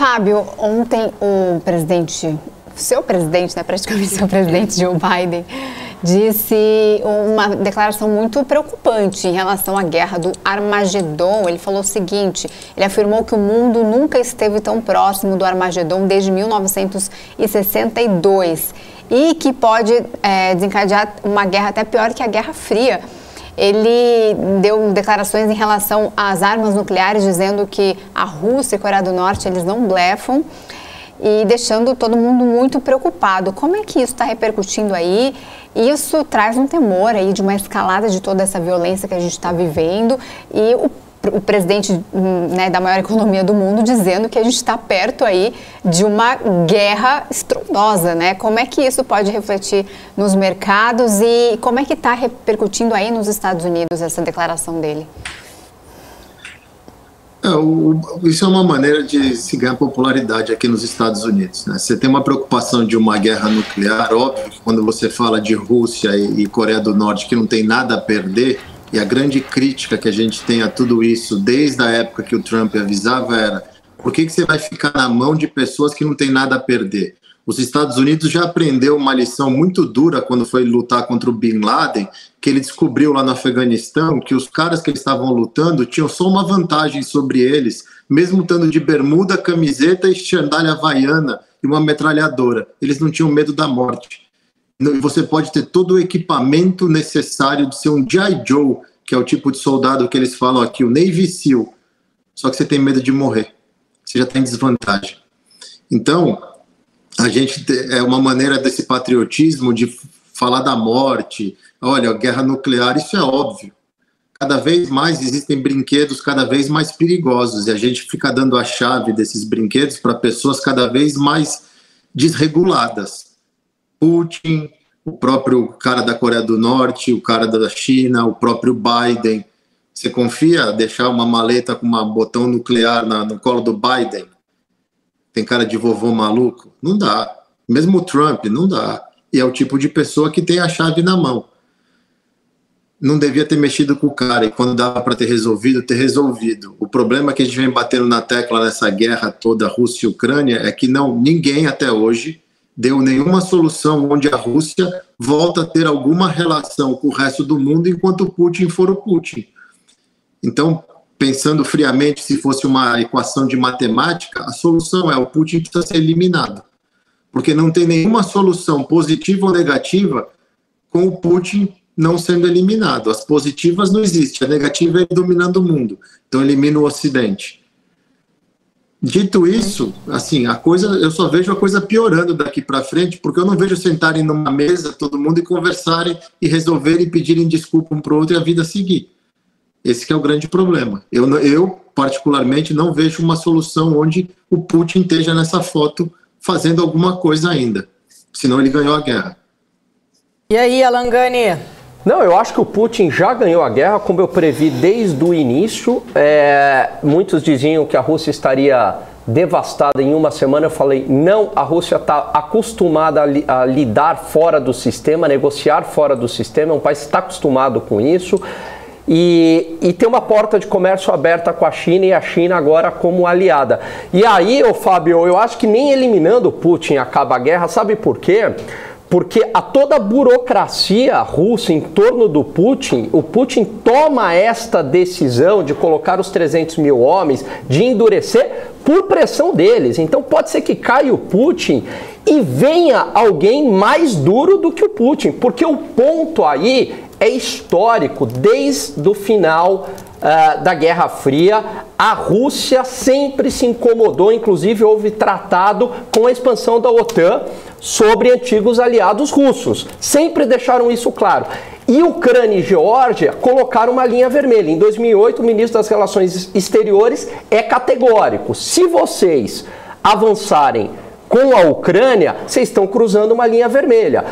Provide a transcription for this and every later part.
Fábio, ontem o presidente, seu presidente, né, praticamente seu presidente Joe Biden, disse uma declaração muito preocupante em relação à guerra do Armagedon. Ele falou o seguinte: ele afirmou que o mundo nunca esteve tão próximo do Armagedon desde 1962 e que pode é, desencadear uma guerra até pior que a Guerra Fria. Ele deu declarações em relação às armas nucleares, dizendo que a Rússia e a Coreia do Norte eles não blefam e deixando todo mundo muito preocupado. Como é que isso está repercutindo aí? Isso traz um temor aí de uma escalada de toda essa violência que a gente está vivendo e o o presidente né, da maior economia do mundo dizendo que a gente está perto aí de uma guerra estrondosa, né? Como é que isso pode refletir nos mercados e como é que está repercutindo aí nos Estados Unidos essa declaração dele? É, o, isso é uma maneira de se ganhar popularidade aqui nos Estados Unidos. Né? Você tem uma preocupação de uma guerra nuclear, óbvio quando você fala de Rússia e, e Coreia do Norte que não tem nada a perder, e a grande crítica que a gente tem a tudo isso, desde a época que o Trump avisava, era: por que, que você vai ficar na mão de pessoas que não têm nada a perder? Os Estados Unidos já aprendeu uma lição muito dura quando foi lutar contra o Bin Laden, que ele descobriu lá no Afeganistão que os caras que eles estavam lutando tinham só uma vantagem sobre eles, mesmo estando de bermuda, camiseta e sandália havaiana e uma metralhadora. Eles não tinham medo da morte você pode ter todo o equipamento necessário de ser um G.I. Joe, que é o tipo de soldado que eles falam aqui, o Navy SEAL, só que você tem medo de morrer, você já tem desvantagem. Então, a gente é uma maneira desse patriotismo de falar da morte, olha, guerra nuclear, isso é óbvio. Cada vez mais existem brinquedos cada vez mais perigosos e a gente fica dando a chave desses brinquedos para pessoas cada vez mais desreguladas. Putin, o próprio cara da Coreia do Norte, o cara da China, o próprio Biden. Você confia deixar uma maleta com um botão nuclear na, no colo do Biden? Tem cara de vovô maluco? Não dá. Mesmo o Trump, não dá. E é o tipo de pessoa que tem a chave na mão. Não devia ter mexido com o cara e quando dava para ter resolvido, ter resolvido. O problema que a gente vem batendo na tecla nessa guerra toda Rússia e Ucrânia é que não ninguém até hoje deu nenhuma solução onde a Rússia volta a ter alguma relação com o resto do mundo enquanto Putin for o Putin. Então, pensando friamente, se fosse uma equação de matemática, a solução é o Putin precisa ser eliminado. Porque não tem nenhuma solução positiva ou negativa com o Putin não sendo eliminado. As positivas não existem, a negativa é dominando o mundo. Então elimina o Ocidente. Dito isso, assim, a coisa, eu só vejo a coisa piorando daqui para frente, porque eu não vejo sentarem numa mesa todo mundo e conversarem e resolverem e pedirem desculpa um para o outro e a vida seguir. Esse é o grande problema. Eu, eu, particularmente, não vejo uma solução onde o Putin esteja nessa foto fazendo alguma coisa ainda. Senão ele ganhou a guerra. E aí, Alangani? Não, eu acho que o Putin já ganhou a guerra, como eu previ desde o início. É, muitos diziam que a Rússia estaria devastada em uma semana. Eu falei, não, a Rússia está acostumada a, li, a, lidar fora do sistema, negociar fora do sistema. É um país que está acostumado com isso. E, e tem uma porta de comércio aberta com a China e a China agora como aliada. E aí, ô Fábio, eu acho que nem eliminando o Putin acaba a guerra, sabe por quê? Porque a toda a burocracia russa em torno do Putin, o Putin toma esta decisão de colocar os 300 mil homens, de endurecer por pressão deles. Então pode ser que caia o Putin e venha alguém mais duro do que o Putin, porque o ponto aí é histórico desde o final uh, da Guerra Fria. A Rússia sempre se incomodou, inclusive houve tratado com a expansão da OTAN sobre antigos aliados russos. Sempre deixaram isso claro. E Ucrânia e Geórgia colocaram uma linha vermelha. Em 2008, o ministro das Relações Exteriores é categórico. Se vocês avançarem com a Ucrânia, vocês estão cruzando uma linha vermelha.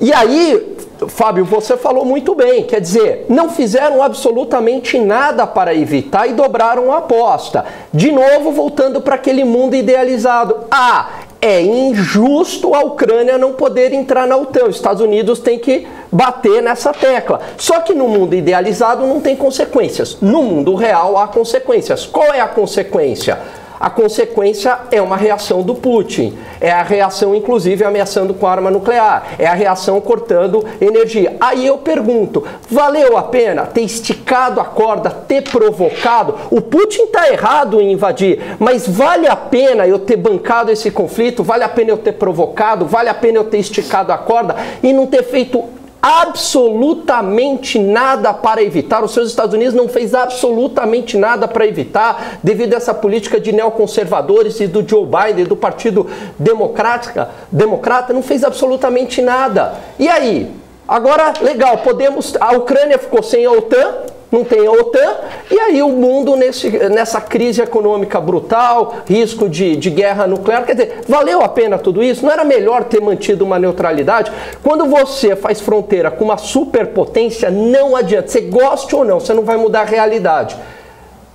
E aí, Fábio, você falou muito bem, quer dizer, não fizeram absolutamente nada para evitar e dobraram a aposta. De novo, voltando para aquele mundo idealizado. Ah, é injusto a Ucrânia não poder entrar na OTAN. Os Estados Unidos têm que bater nessa tecla. Só que no mundo idealizado não tem consequências. No mundo real há consequências. Qual é a consequência? A consequência é uma reação do Putin. É a reação, inclusive, ameaçando com arma nuclear. É a reação cortando energia. Aí eu pergunto: valeu a pena ter esticado a corda, ter provocado? O Putin está errado em invadir, mas vale a pena eu ter bancado esse conflito? Vale a pena eu ter provocado? Vale a pena eu ter esticado a corda e não ter feito absolutamente nada para evitar. Os seus Estados Unidos não fez absolutamente nada para evitar, devido a essa política de neoconservadores e do Joe Biden, do Partido Democrática, Democrata, não fez absolutamente nada. E aí? Agora, legal, podemos. A Ucrânia ficou sem a OTAN, não tem a OTAN, e aí o mundo nesse, nessa crise econômica brutal, risco de, de guerra nuclear. Quer dizer, valeu a pena tudo isso? Não era melhor ter mantido uma neutralidade? Quando você faz fronteira com uma superpotência, não adianta. Você goste ou não, você não vai mudar a realidade.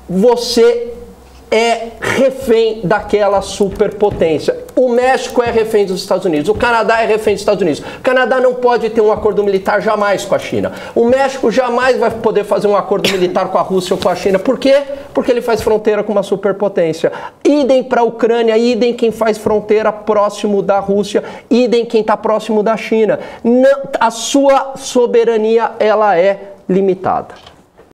Você é refém daquela superpotência. O México é refém dos Estados Unidos, o Canadá é refém dos Estados Unidos. O Canadá não pode ter um acordo militar jamais com a China. O México jamais vai poder fazer um acordo militar com a Rússia ou com a China. Por quê? Porque ele faz fronteira com uma superpotência. Idem para a Ucrânia, idem quem faz fronteira próximo da Rússia, idem quem está próximo da China. Não, a sua soberania ela é limitada.